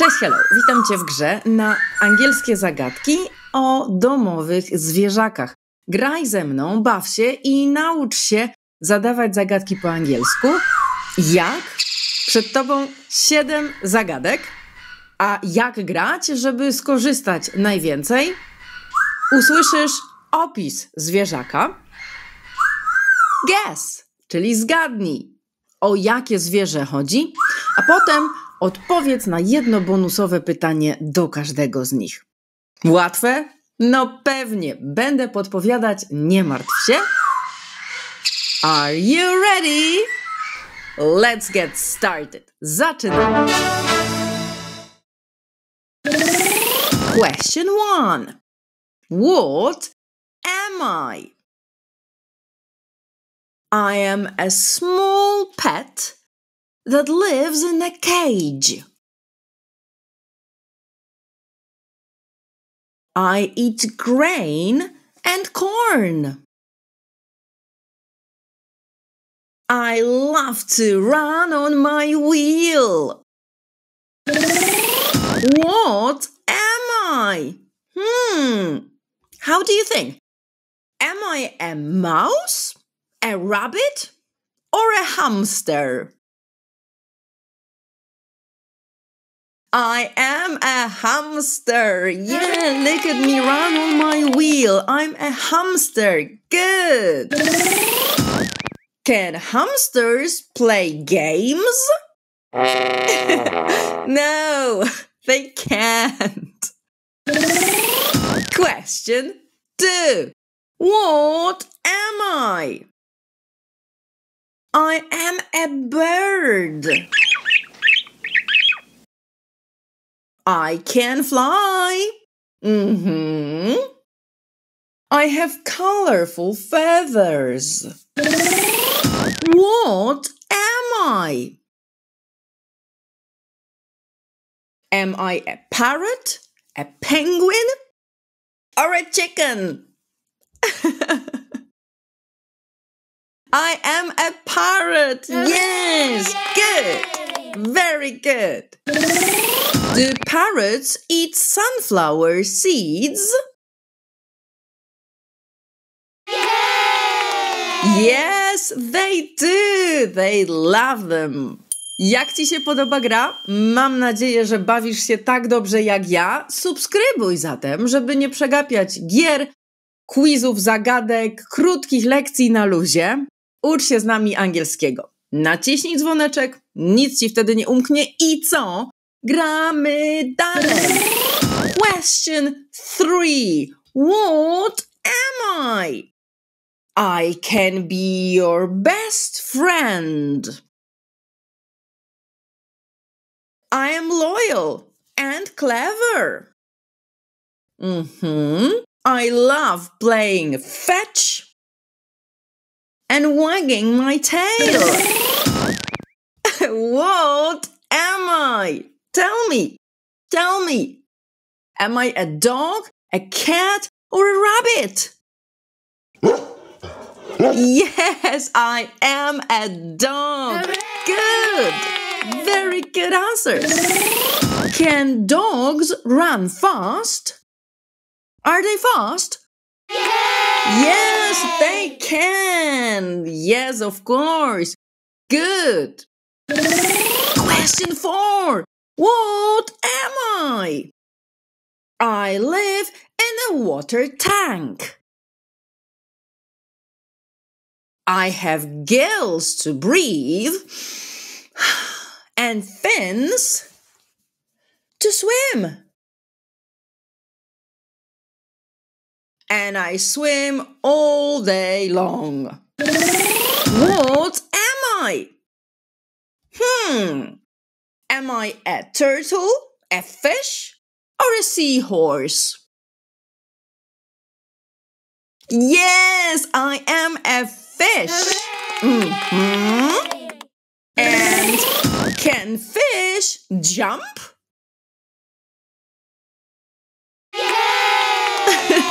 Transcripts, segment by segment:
Cześć, hello! Witam Cię w grze na angielskie zagadki o domowych zwierzakach. Graj ze mną, baw się i naucz się zadawać zagadki po angielsku. Jak? Przed Tobą siedem zagadek. A jak grać, żeby skorzystać najwięcej? Usłyszysz opis zwierzaka. Guess, czyli zgadnij, o jakie zwierzę chodzi, a potem odpowiedz na jedno bonusowe pytanie do każdego z nich. Łatwe? No pewnie, będę podpowiadać, nie martw się. Are you ready? Let's get started. Zaczynamy. Question one. What am I? I am a small pet that lives in a cage. I eat grain and corn. I love to run on my wheel. What am I? Hmm. How do you think? Am I a mouse, a rabbit, or a hamster? I am a hamster. Yeah, look at me run on my wheel. I'm a hamster. Good. Can hamsters play games? no, they can't. Question two. What am I? I am a bird. I can fly. Mm-hmm. I have colorful feathers. What am I? Am I a parrot, a penguin, or a chicken? I am a parrot. Yes, good. Very good. Do parrots eat sunflower seeds? Yes, they do. They love them. Jak Ci się podoba gra? Mam nadzieję, że bawisz się tak dobrze jak ja. Subskrybuj zatem, żeby nie przegapiać gier, quizów, zagadek, krótkich lekcji na luzie. Ucz się z nami angielskiego. Naciśnij dzwoneczek, nic Ci wtedy nie umknie i co? Gramy dalej. Question three. What am I? I can be your best friend. I am loyal and clever. Mm-hmm. I love playing fetch and wagging my tail. what am I? Tell me. Tell me. Am I a dog, a cat, or a rabbit? yes, I am a dog. Good. Very good answers. Can dogs run fast? Are they fast? Yes, they can. Yes, of course. Good. Question four. What am I? I live in a water tank. I have gills to breathe and fins to swim. And I swim all day long. What am I? Hmm. Am I a turtle, a fish, or a seahorse? Yes, I am a fish. hmm And can fish jump?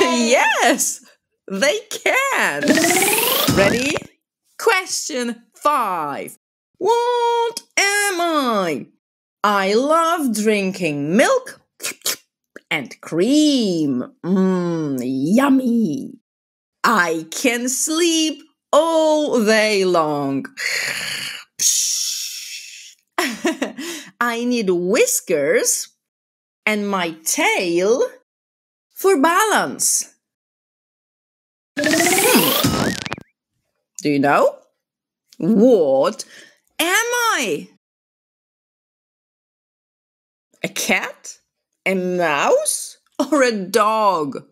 yes, they can. Ready? Question five. What am I? I love drinking milk and cream. Mmm, yummy. I can sleep all day long. I need whiskers and my tail for balance. Hmm. Do you know? What am I? A cat? A mouse? Or a dog?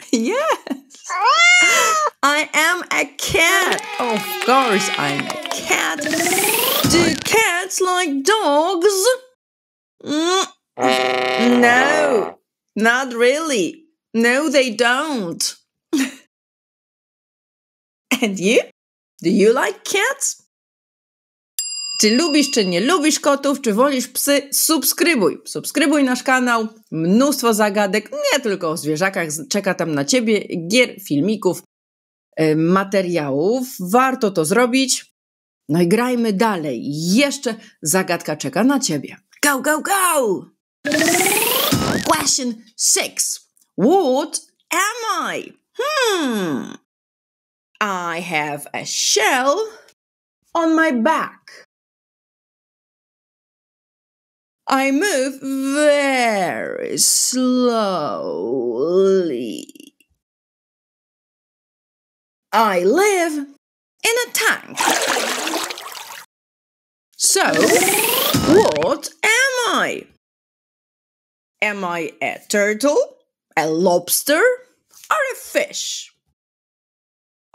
Yes. I am a cat. Of course, I'm a cat. Do cats like dogs? Mm. No, not really. No, they don't. And you? Do you like cats? Czy lubisz, czy nie lubisz kotów, czy wolisz psy? Subskrybuj. Subskrybuj nasz kanał. Mnóstwo zagadek, nie tylko o zwierzakach, czeka tam na ciebie, gier, filmików, yy, materiałów. Warto to zrobić. No i grajmy dalej. Jeszcze zagadka czeka na ciebie. Go, go, go! Question six. What am I? Hmm. I have a shell on my back. I move very slowly. I live in a tank. So, what am I? Am I a turtle, a lobster, or a fish?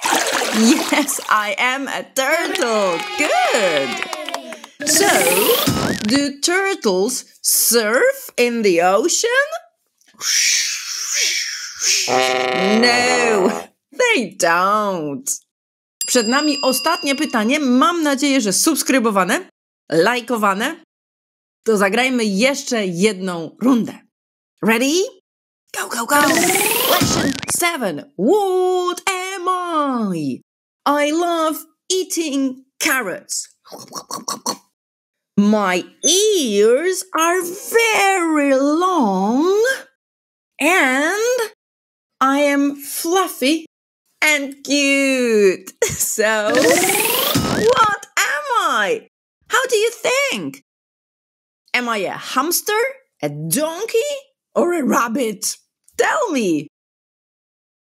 Yes, I am a turtle. Good. So, do turtles surf in the ocean? No, they don't. Przed nami ostatnie pytanie. Mam nadzieję, że subskrybowane, lajkowane. To zagrajmy jeszcze jedną rundę. Ready? Go, go, go! Question seven. What am I? I love eating carrots. My ears are very long and I am fluffy and cute. So, what am I? How do you think? Am I a hamster, a donkey, or a rabbit? Tell me.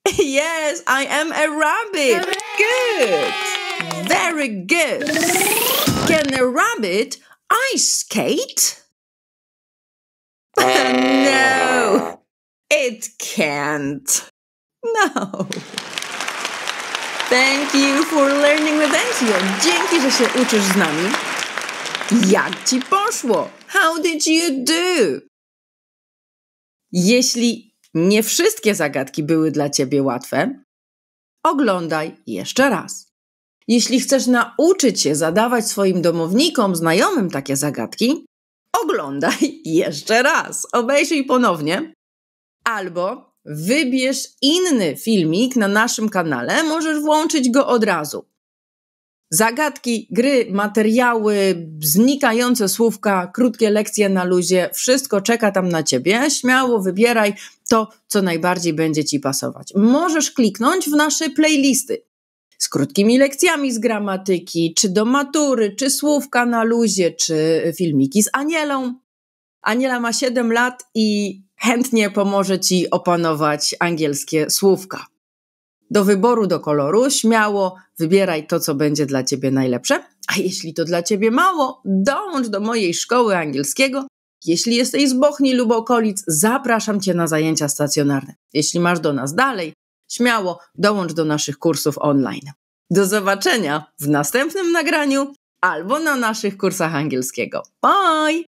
yes, I am a rabbit. Good. Very good. Can a rabbit ice skate? no, it can't. No. Thank you for learning with Enzio. Dzięki, że się uczysz z nami. Jak ci poszło? How did you do? Jeśli nie wszystkie zagadki były dla ciebie łatwe, oglądaj jeszcze raz. Jeśli chcesz nauczyć się zadawać swoim domownikom, znajomym takie zagadki, oglądaj jeszcze raz. Obejrzyj ponownie. Albo wybierz inny filmik na naszym kanale, możesz włączyć go od razu. Zagadki, gry, materiały, znikające słówka, krótkie lekcje na luzie, wszystko czeka tam na ciebie. Śmiało wybieraj to, co najbardziej będzie ci pasować. Możesz kliknąć w nasze playlisty z krótkimi lekcjami z gramatyki, czy do matury, czy słówka na luzie, czy filmiki z Anielą. Aniela ma 7 lat i chętnie pomoże ci opanować angielskie słówka do wyboru, do koloru. Śmiało wybieraj to, co będzie dla ciebie najlepsze. A jeśli to dla ciebie mało, dołącz do mojej szkoły angielskiego. Jeśli jesteś z Bochni lub okolic, zapraszam cię na zajęcia stacjonarne. Jeśli masz do nas dalej, śmiało dołącz do naszych kursów online. Do zobaczenia w następnym nagraniu albo na naszych kursach angielskiego. Bye!